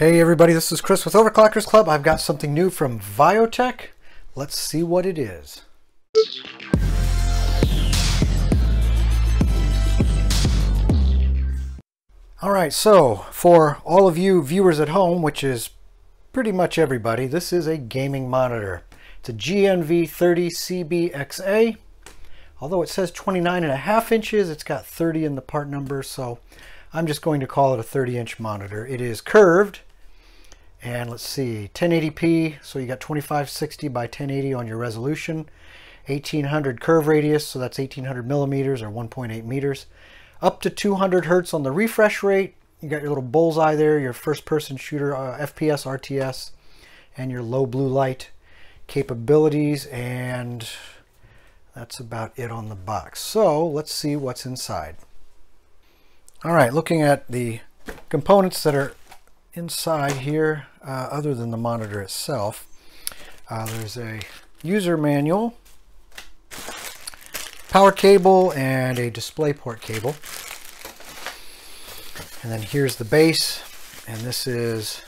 Hey everybody, this is Chris with Overclockers Club. I've got something new from Viotek. Let's see what it is. All right, so for all of you viewers at home, which is pretty much everybody, this is a gaming monitor. It's a GNV30CBXA. Although it says 29 and a half inches, it's got 30 in the part number, so I'm just going to call it a 30 inch monitor. It is curved, and let's see, 1080p, so you got 2560 by 1080 on your resolution, 1800 curve radius, so that's 1800 millimeters or 1.8 meters, up to 200 hertz on the refresh rate. You got your little bullseye there, your first person shooter, uh, FPS, RTS, and your low blue light capabilities, and that's about it on the box. So let's see what's inside. All right, looking at the components that are inside here, uh, other than the monitor itself, uh, there's a user manual, power cable, and a DisplayPort cable. And then here's the base, and this is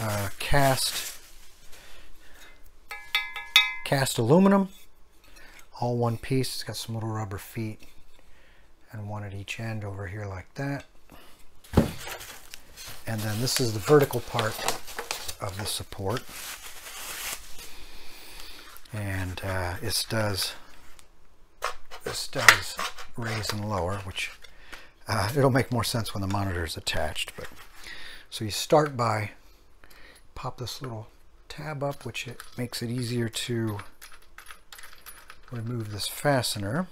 uh, cast cast aluminum, all one piece. It's got some little rubber feet and one at each end over here like that. And then this is the vertical part of the support. And uh, this does this does raise and lower, which uh, it'll make more sense when the monitor is attached. But so you start by pop this little tab up, which it makes it easier to remove this fastener.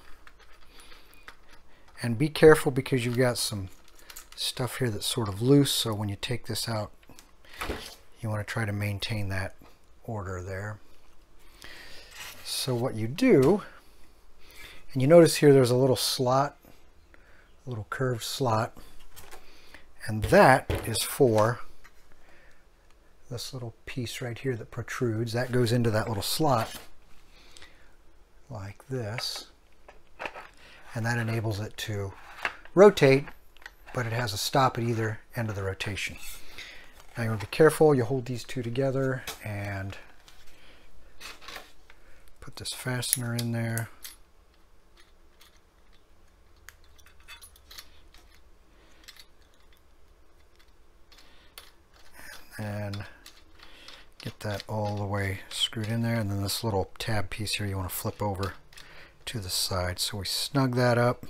And be careful because you've got some stuff here that's sort of loose, so when you take this out, you want to try to maintain that order there. So what you do, and you notice here there's a little slot, a little curved slot, and that is for this little piece right here that protrudes. That goes into that little slot like this, and that enables it to rotate but it has a stop at either end of the rotation. Now you want to be careful, you hold these two together and put this fastener in there. And get that all the way screwed in there and then this little tab piece here you want to flip over to the side. So we snug that up.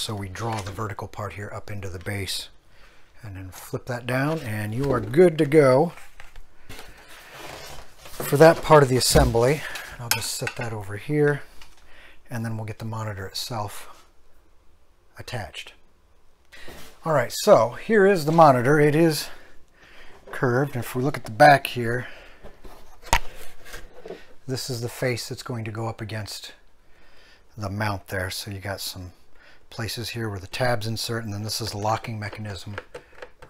So we draw the vertical part here up into the base and then flip that down and you are good to go for that part of the assembly. I'll just set that over here and then we'll get the monitor itself attached. All right, so here is the monitor. It is curved. If we look at the back here, this is the face that's going to go up against the mount there. So you got some places here where the tabs insert and then this is the locking mechanism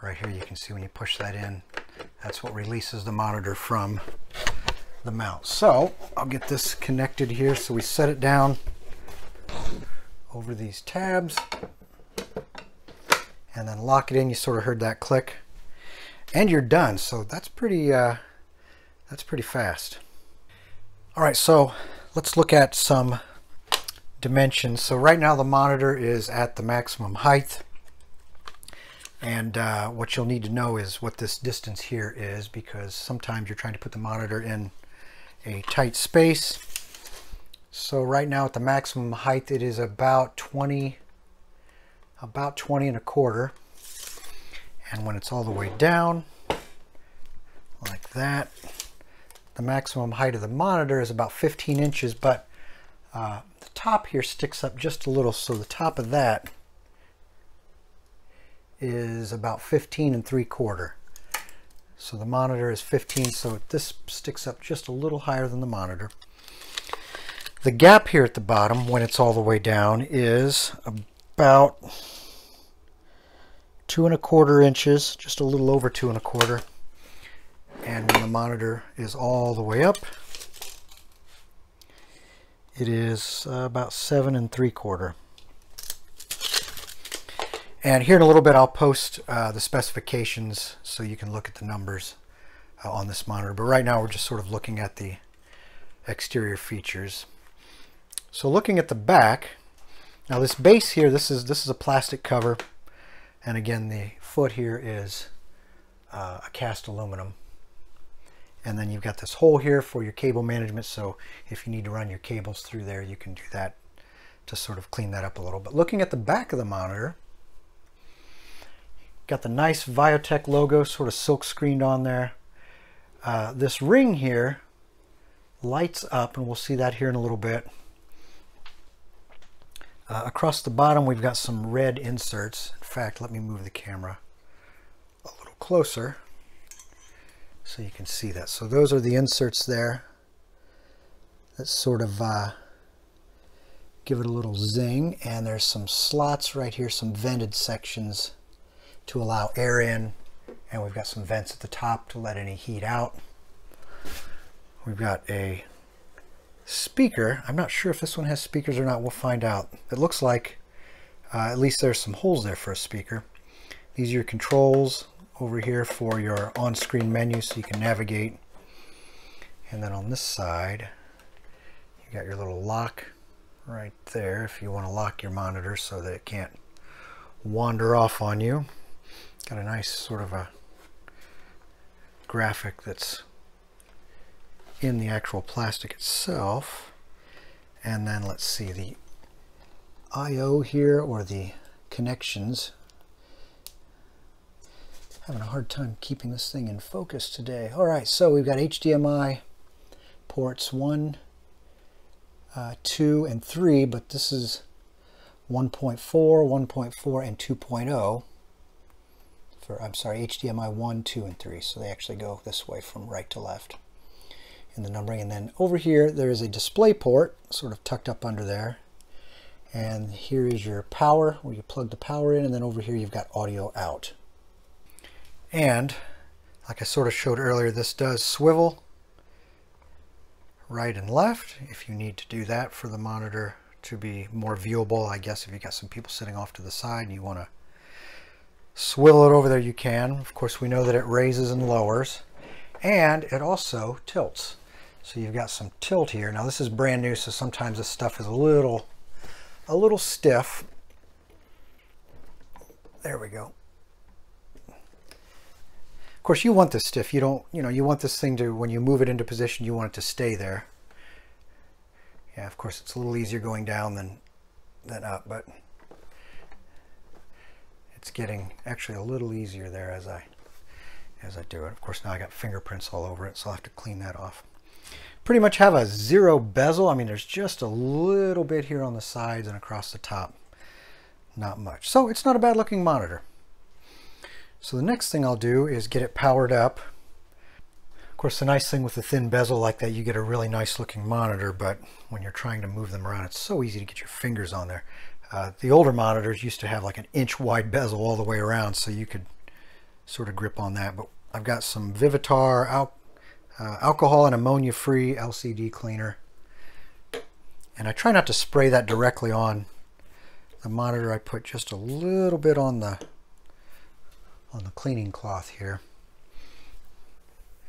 right here. You can see when you push that in that's what releases the monitor from the mount. So I'll get this connected here. So we set it down over these tabs and then lock it in. You sort of heard that click. And you're done. So that's pretty uh, that's pretty fast. All right. So let's look at some dimensions. So right now the monitor is at the maximum height. And uh, what you'll need to know is what this distance here is because sometimes you're trying to put the monitor in a tight space. So right now at the maximum height it is about 20, about 20 and a quarter. And when it's all the way down, like that, the maximum height of the monitor is about 15 inches, but uh, top here sticks up just a little, so the top of that is about 15 and 3 quarter. So the monitor is 15, so this sticks up just a little higher than the monitor. The gap here at the bottom, when it's all the way down, is about two and a quarter inches, just a little over two and a quarter. And when the monitor is all the way up, it is uh, about seven and three quarter. And here in a little bit, I'll post uh, the specifications so you can look at the numbers uh, on this monitor. But right now, we're just sort of looking at the exterior features. So looking at the back, now this base here, this is this is a plastic cover, and again the foot here is uh, a cast aluminum. And then you've got this hole here for your cable management, so if you need to run your cables through there, you can do that to sort of clean that up a little. But looking at the back of the monitor, got the nice Viotek logo sort of silk screened on there. Uh, this ring here lights up, and we'll see that here in a little bit. Uh, across the bottom, we've got some red inserts. In fact, let me move the camera a little closer so you can see that. So those are the inserts there. That sort of uh, give it a little zing. And there's some slots right here, some vented sections to allow air in. And we've got some vents at the top to let any heat out. We've got a speaker. I'm not sure if this one has speakers or not. We'll find out. It looks like uh, at least there's some holes there for a speaker. These are your controls over here for your on-screen menu so you can navigate. And then on this side, you got your little lock right there if you want to lock your monitor so that it can't wander off on you. Got a nice sort of a graphic that's in the actual plastic itself. And then let's see the I.O. here or the connections. Having a hard time keeping this thing in focus today. All right, so we've got HDMI ports 1, uh, 2, and 3, but this is 1.4, 1.4, and 2.0 for, I'm sorry, HDMI 1, 2, and 3. So they actually go this way from right to left in the numbering. And then over here, there is a display port sort of tucked up under there. And here is your power where you plug the power in. And then over here, you've got audio out. And like I sort of showed earlier, this does swivel right and left if you need to do that for the monitor to be more viewable. I guess if you got some people sitting off to the side and you want to swivel it over there, you can. Of course, we know that it raises and lowers and it also tilts. So you've got some tilt here. Now this is brand new, so sometimes this stuff is a little, a little stiff. There we go. Of course, you want this stiff. You don't, you know, you want this thing to, when you move it into position, you want it to stay there. Yeah, of course, it's a little easier going down than, than up, but it's getting actually a little easier there as I, as I do it. Of course, now I got fingerprints all over it, so I'll have to clean that off pretty much have a zero bezel. I mean, there's just a little bit here on the sides and across the top. Not much. So it's not a bad looking monitor. So the next thing I'll do is get it powered up. Of course, the nice thing with a thin bezel like that, you get a really nice looking monitor, but when you're trying to move them around, it's so easy to get your fingers on there. Uh, the older monitors used to have like an inch wide bezel all the way around, so you could sort of grip on that. But I've got some Vivitar out uh, alcohol and ammonia free LCD cleaner. And I try not to spray that directly on the monitor. I put just a little bit on the on the cleaning cloth here.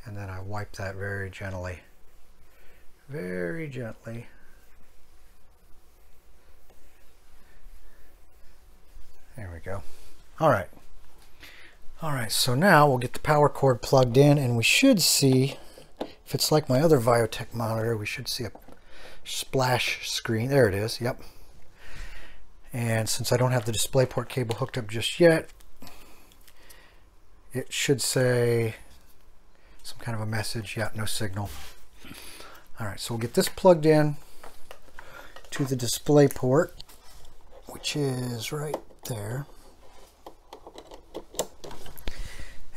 And then I wipe that very gently. Very gently. There we go. All right. All right, so now we'll get the power cord plugged in and we should see if it's like my other Viotek monitor, we should see a splash screen. There it is, yep. And since I don't have the DisplayPort cable hooked up just yet, it should say some kind of a message. Yeah, no signal. All right, so we'll get this plugged in to the display port, which is right there.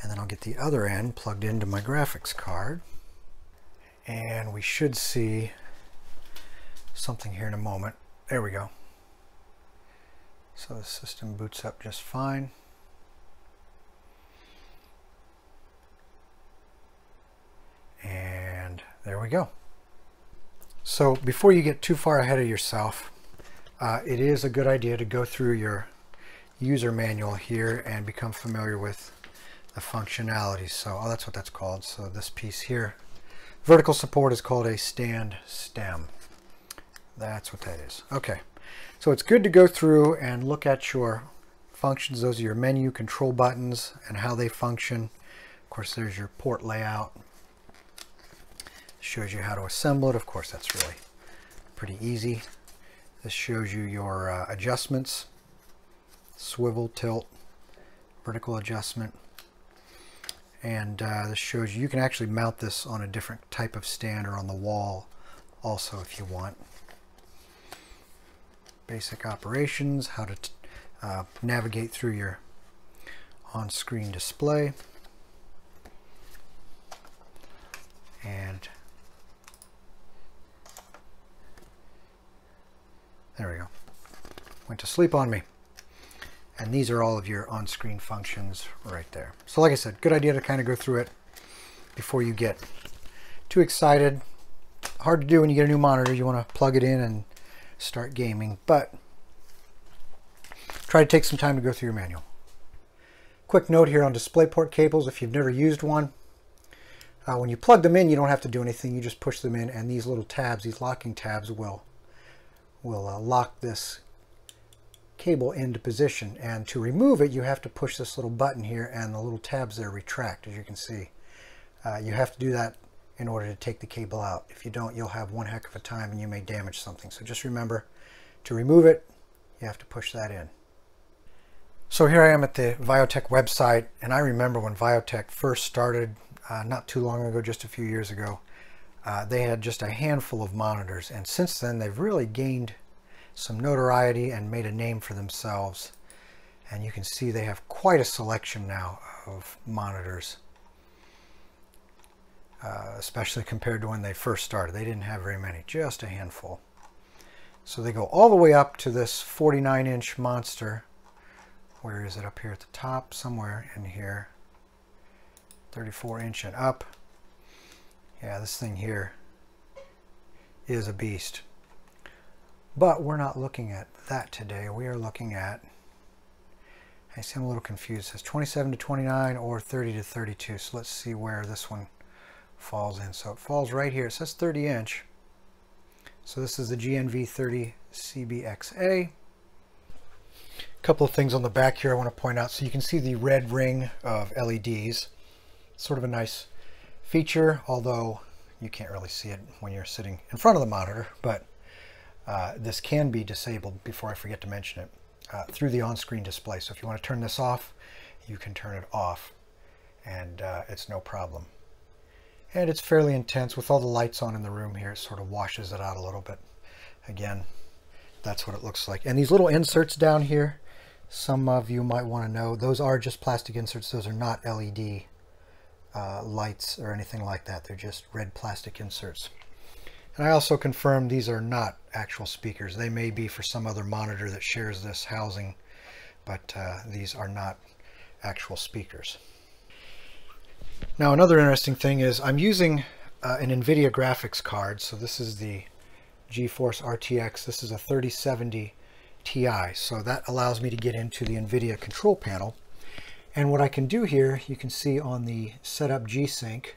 And then I'll get the other end plugged into my graphics card and we should see something here in a moment. There we go. So the system boots up just fine. And there we go. So before you get too far ahead of yourself, uh, it is a good idea to go through your user manual here and become familiar with the functionality. So, oh, that's what that's called. So this piece here, vertical support is called a stand stem. That's what that is. Okay, so it's good to go through and look at your functions. Those are your menu control buttons and how they function. Of course, there's your port layout. Shows you how to assemble it. Of course, that's really pretty easy. This shows you your uh, adjustments, swivel, tilt, vertical adjustment. And uh, this shows you, you can actually mount this on a different type of stand or on the wall also if you want. Basic operations, how to uh, navigate through your on-screen display. And there we go. Went to sleep on me. And these are all of your on-screen functions right there. So like I said, good idea to kind of go through it before you get too excited. Hard to do when you get a new monitor. You want to plug it in and start gaming, but try to take some time to go through your manual. Quick note here on DisplayPort cables, if you've never used one, uh, when you plug them in, you don't have to do anything. You just push them in, and these little tabs, these locking tabs, will will uh, lock this cable into position. And to remove it, you have to push this little button here, and the little tabs there retract, as you can see. Uh, you have to do that in order to take the cable out. If you don't, you'll have one heck of a time and you may damage something. So just remember, to remove it, you have to push that in. So here I am at the Viotek website, and I remember when Viotek first started, uh, not too long ago, just a few years ago, uh, they had just a handful of monitors, and since then they've really gained some notoriety and made a name for themselves. And you can see they have quite a selection now of monitors. Uh, especially compared to when they first started. They didn't have very many, just a handful. So they go all the way up to this 49 inch monster. Where is it up here at the top? Somewhere in here. 34 inch and up. Yeah, this thing here is a beast. But we're not looking at that today. We are looking at, I see I'm a little confused. It says 27 to 29 or 30 to 32. So let's see where this one falls in. So it falls right here. It says 30 inch. So this is the GNV30 CBXA. A couple of things on the back here I want to point out. So you can see the red ring of LEDs. Sort of a nice feature, although you can't really see it when you're sitting in front of the monitor, but uh, this can be disabled before I forget to mention it uh, through the on-screen display. So if you want to turn this off, you can turn it off and uh, it's no problem. And it's fairly intense with all the lights on in the room here. It sort of washes it out a little bit. Again, that's what it looks like. And these little inserts down here, some of you might want to know, those are just plastic inserts. Those are not LED uh, lights or anything like that. They're just red plastic inserts. And I also confirmed these are not actual speakers. They may be for some other monitor that shares this housing, but uh, these are not actual speakers. Now another interesting thing is I'm using uh, an NVIDIA graphics card. So this is the GeForce RTX. This is a 3070 Ti. So that allows me to get into the NVIDIA control panel. And what I can do here, you can see on the setup G-Sync,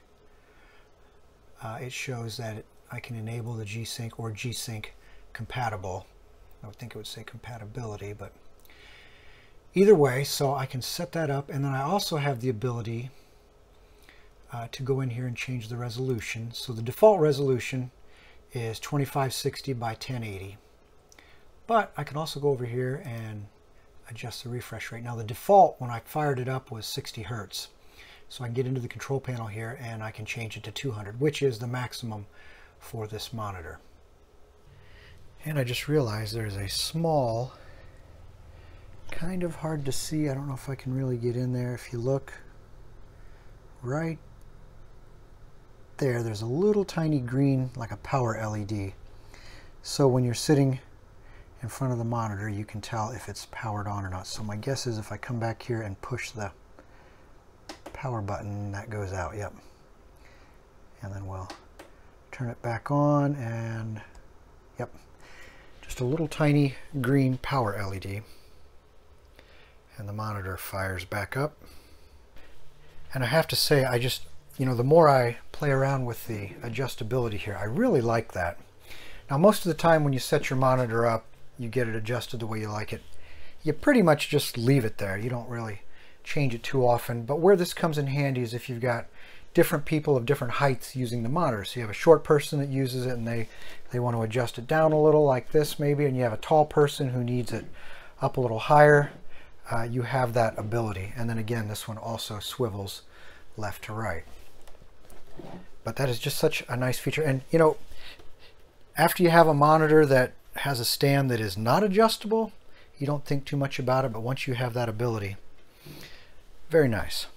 uh, it shows that I can enable the G-Sync or G-Sync compatible. I would think it would say compatibility, but either way, so I can set that up. And then I also have the ability uh, to go in here and change the resolution. So the default resolution is 2560 by 1080. But I can also go over here and adjust the refresh rate. Now the default when I fired it up was 60 hertz. So I can get into the control panel here and I can change it to 200, which is the maximum for this monitor. And I just realized there's a small, kind of hard to see, I don't know if I can really get in there. If you look right there, there's a little tiny green, like a power LED. So when you're sitting in front of the monitor, you can tell if it's powered on or not. So my guess is if I come back here and push the power button, that goes out, yep. And then we'll turn it back on and, yep, just a little tiny green power LED. And the monitor fires back up. And I have to say, I just, you know, the more I play around with the adjustability here, I really like that. Now, most of the time when you set your monitor up, you get it adjusted the way you like it. You pretty much just leave it there. You don't really change it too often. But where this comes in handy is if you've got different people of different heights using the monitor. So you have a short person that uses it and they, they want to adjust it down a little like this maybe, and you have a tall person who needs it up a little higher. Uh, you have that ability. And then again, this one also swivels left to right. But that is just such a nice feature. And you know, after you have a monitor that has a stand that is not adjustable, you don't think too much about it, but once you have that ability, very nice.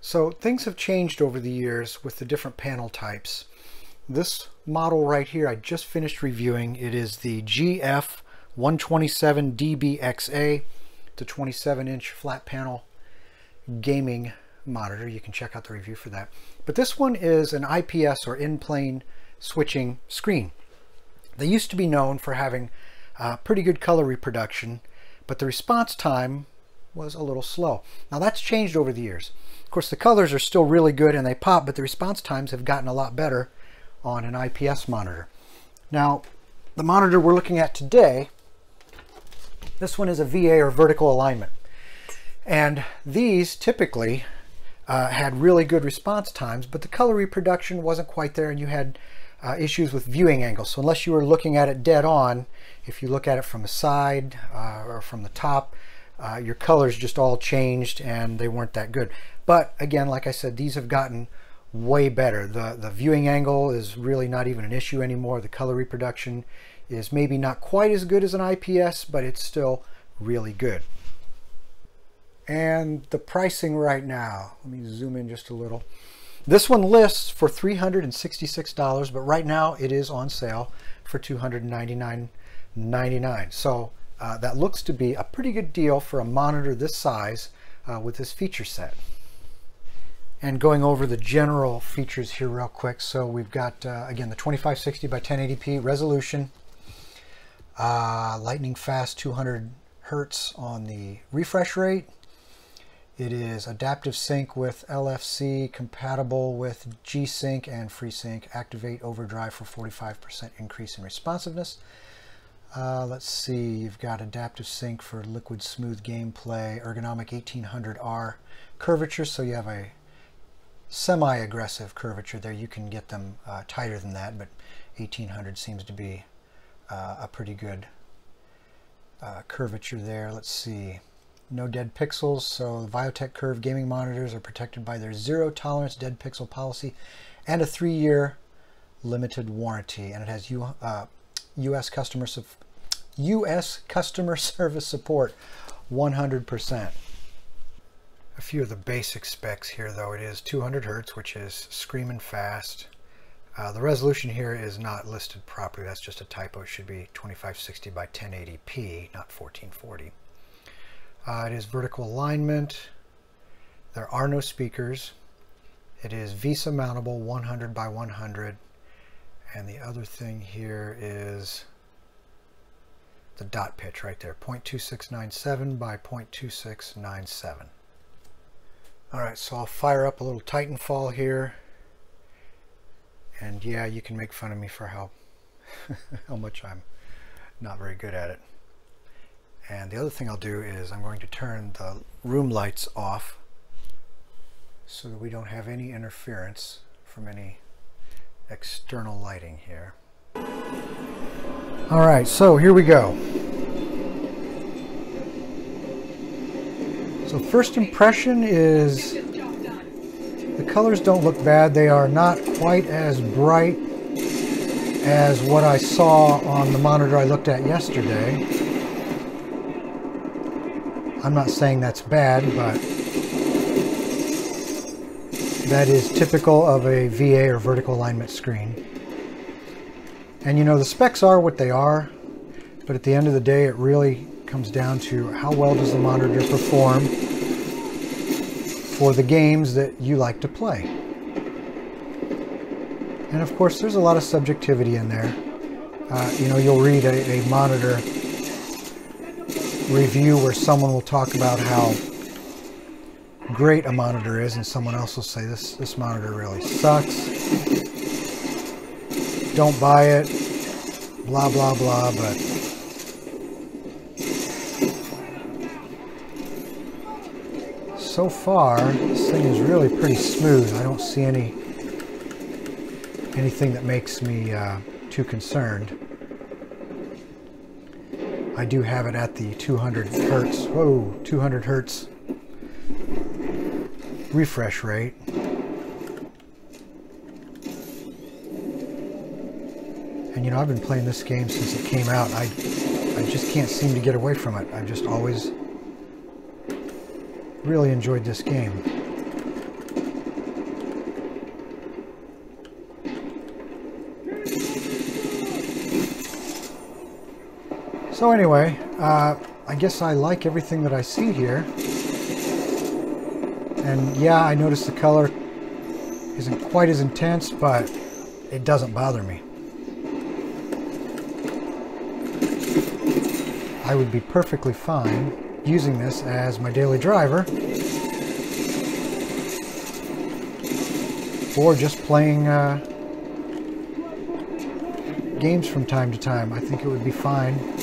So things have changed over the years with the different panel types. This model right here, I just finished reviewing. It is the GF 127DBXA, the 27 inch flat panel gaming monitor. You can check out the review for that. But this one is an IPS or in-plane switching screen. They used to be known for having uh, pretty good color reproduction, but the response time was a little slow. Now that's changed over the years. Of course, the colors are still really good and they pop, but the response times have gotten a lot better on an IPS monitor. Now, the monitor we're looking at today, this one is a VA or vertical alignment. And these typically uh, had really good response times, but the color reproduction wasn't quite there and you had uh, issues with viewing angles. So unless you were looking at it dead on, if you look at it from the side uh, or from the top, uh, your colors just all changed and they weren't that good. But again, like I said, these have gotten way better. The, the viewing angle is really not even an issue anymore. The color reproduction is maybe not quite as good as an IPS, but it's still really good. And the pricing right now, let me zoom in just a little. This one lists for $366, but right now it is on sale for $299.99. So uh, that looks to be a pretty good deal for a monitor this size uh, with this feature set. And going over the general features here real quick. So we've got, uh, again, the 2560 by 1080p resolution, uh, lightning fast 200 hertz on the refresh rate, it is adaptive sync with LFC, compatible with G-Sync and FreeSync. Activate overdrive for 45% increase in responsiveness. Uh, let's see, you've got adaptive sync for liquid smooth gameplay, ergonomic 1800R curvature, so you have a semi-aggressive curvature there. You can get them uh, tighter than that, but 1800 seems to be uh, a pretty good uh, curvature there. Let's see no dead pixels. So Viotek Curve gaming monitors are protected by their zero tolerance dead pixel policy and a three year limited warranty. And it has U, uh, US customer US customer service support 100%. A few of the basic specs here though, it is 200 hertz, which is screaming fast. Uh, the resolution here is not listed properly. That's just a typo. It should be 2560 by 1080p, not 1440. Uh, it is vertical alignment. There are no speakers. It is VESA mountable 100 by 100. And the other thing here is the dot pitch right there, 0.2697 by 0.2697. All right, so I'll fire up a little Titanfall here. And yeah, you can make fun of me for how, how much I'm not very good at it. And the other thing I'll do is I'm going to turn the room lights off so that we don't have any interference from any external lighting here. All right, so here we go. So first impression is the colors don't look bad. They are not quite as bright as what I saw on the monitor I looked at yesterday. I'm not saying that's bad, but that is typical of a VA or vertical alignment screen. And you know, the specs are what they are, but at the end of the day, it really comes down to how well does the monitor perform for the games that you like to play. And of course, there's a lot of subjectivity in there. Uh, you know, you'll read a, a monitor review where someone will talk about how great a monitor is and someone else will say this this monitor really sucks. Don't buy it. Blah blah blah but so far this thing is really pretty smooth. I don't see any anything that makes me uh, too concerned I do have it at the 200 hertz whoa 200 hertz refresh rate. And you know, I've been playing this game since it came out. I, I just can't seem to get away from it. I've just always really enjoyed this game. So anyway, uh, I guess I like everything that I see here. And yeah, I noticed the color isn't quite as intense, but it doesn't bother me. I would be perfectly fine using this as my daily driver or just playing uh, games from time to time. I think it would be fine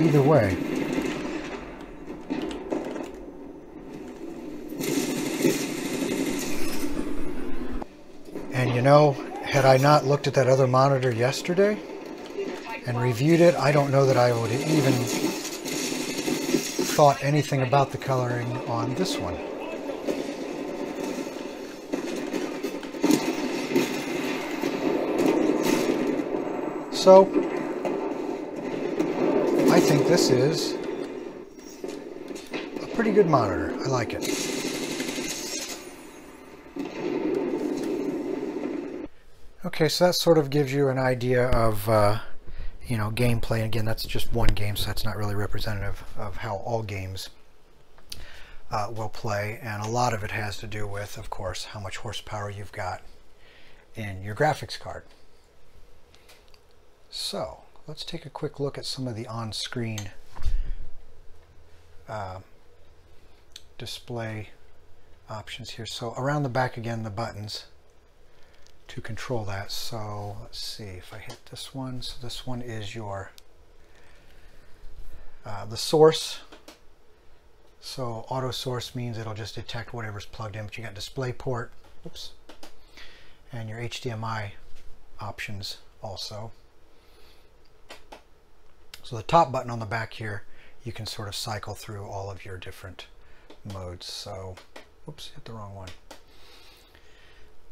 either way. And you know, had I not looked at that other monitor yesterday and reviewed it, I don't know that I would have even thought anything about the coloring on this one. So, think this is a pretty good monitor. I like it. Okay, so that sort of gives you an idea of, uh, you know, gameplay. Again, that's just one game, so that's not really representative of how all games uh, will play. And a lot of it has to do with, of course, how much horsepower you've got in your graphics card. So, let's take a quick look at some of the on-screen uh, display options here. So around the back again, the buttons to control that. So let's see if I hit this one. So this one is your uh, the source. So auto source means it'll just detect whatever's plugged in, but you got display port, oops, and your HDMI options also. So the top button on the back here, you can sort of cycle through all of your different modes. So, oops, hit the wrong one.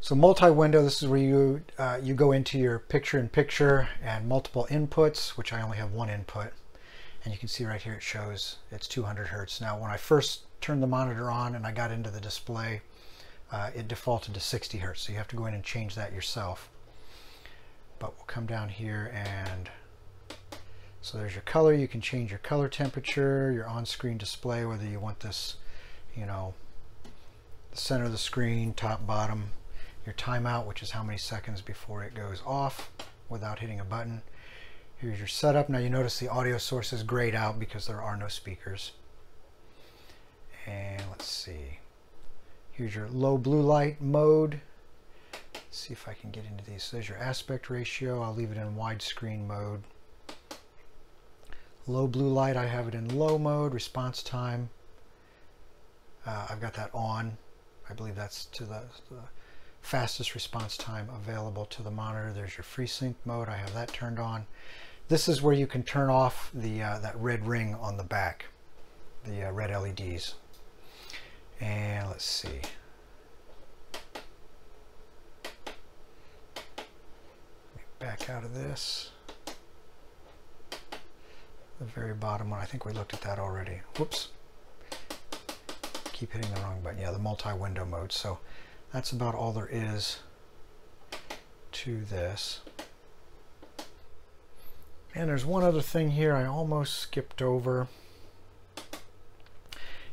So multi-window, this is where you, uh, you go into your picture-in-picture -picture and multiple inputs, which I only have one input. And you can see right here it shows it's 200 hertz. Now when I first turned the monitor on and I got into the display, uh, it defaulted to 60 hertz. So you have to go in and change that yourself. But we'll come down here and so there's your color. You can change your color temperature, your on-screen display, whether you want this, you know, the center of the screen, top, bottom, your timeout, which is how many seconds before it goes off without hitting a button. Here's your setup. Now you notice the audio source is grayed out because there are no speakers. And let's see. Here's your low blue light mode. Let's see if I can get into these. So there's your aspect ratio. I'll leave it in widescreen mode. Low blue light, I have it in low mode. Response time, uh, I've got that on. I believe that's to the, the fastest response time available to the monitor. There's your FreeSync mode. I have that turned on. This is where you can turn off the uh, that red ring on the back, the uh, red LEDs. And let's see. Back out of this. The very bottom one, I think we looked at that already. Whoops. Keep hitting the wrong button. Yeah, the multi-window mode. So that's about all there is to this. And there's one other thing here I almost skipped over.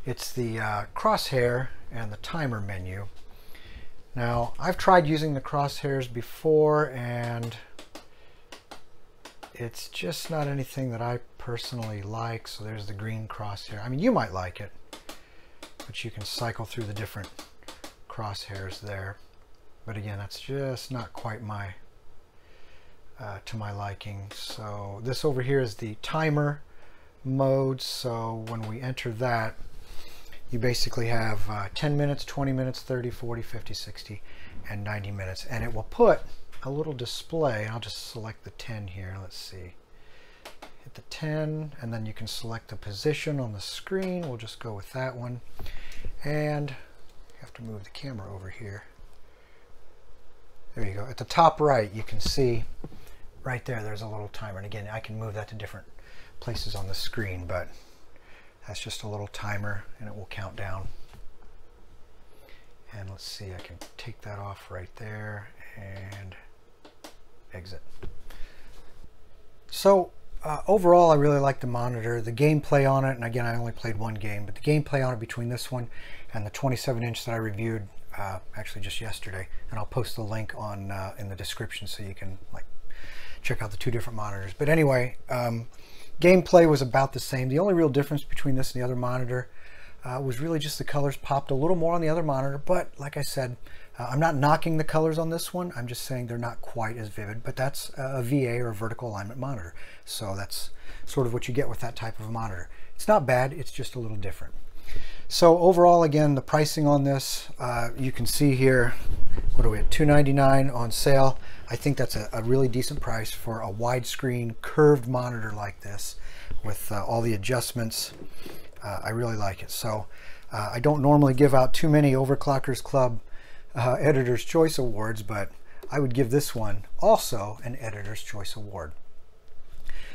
It's the uh, crosshair and the timer menu. Now, I've tried using the crosshairs before and it's just not anything that I personally like. So there's the green crosshair. I mean, you might like it, but you can cycle through the different crosshairs there. But again, that's just not quite my uh, to my liking. So this over here is the timer mode. So when we enter that, you basically have uh, 10 minutes, 20 minutes, 30, 40, 50, 60, and 90 minutes. And it will put a little display. I'll just select the 10 here. Let's see. Hit the 10, and then you can select the position on the screen. We'll just go with that one. And you have to move the camera over here. There you go. At the top right, you can see right there, there's a little timer. And again, I can move that to different places on the screen, but that's just a little timer and it will count down. And let's see, I can take that off right there and exit. So uh, overall, I really like the monitor. The gameplay on it, and again, I only played one game, but the gameplay on it between this one and the 27 inch that I reviewed uh, actually just yesterday, and I'll post the link on uh, in the description so you can like check out the two different monitors. But anyway, um, gameplay was about the same. The only real difference between this and the other monitor uh, was really just the colors popped a little more on the other monitor. But like I said, uh, I'm not knocking the colors on this one. I'm just saying they're not quite as vivid, but that's a VA or a vertical alignment monitor. So that's sort of what you get with that type of a monitor. It's not bad, it's just a little different. So overall, again, the pricing on this, uh, you can see here, what are we at, 299 on sale. I think that's a, a really decent price for a widescreen curved monitor like this with uh, all the adjustments. Uh, I really like it. So uh, I don't normally give out too many Overclockers Club uh, Editor's Choice Awards, but I would give this one also an Editor's Choice Award.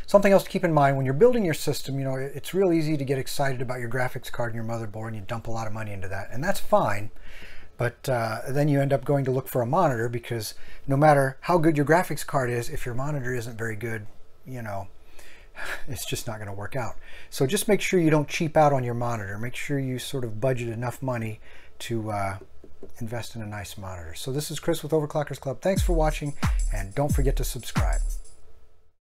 Something else to keep in mind when you're building your system, you know, it's real easy to get excited about your graphics card and your motherboard and you dump a lot of money into that. And that's fine. But uh, then you end up going to look for a monitor because no matter how good your graphics card is, if your monitor isn't very good, you know, it's just not going to work out. So just make sure you don't cheap out on your monitor. Make sure you sort of budget enough money to uh, invest in a nice monitor. So this is Chris with Overclockers Club. Thanks for watching and don't forget to subscribe.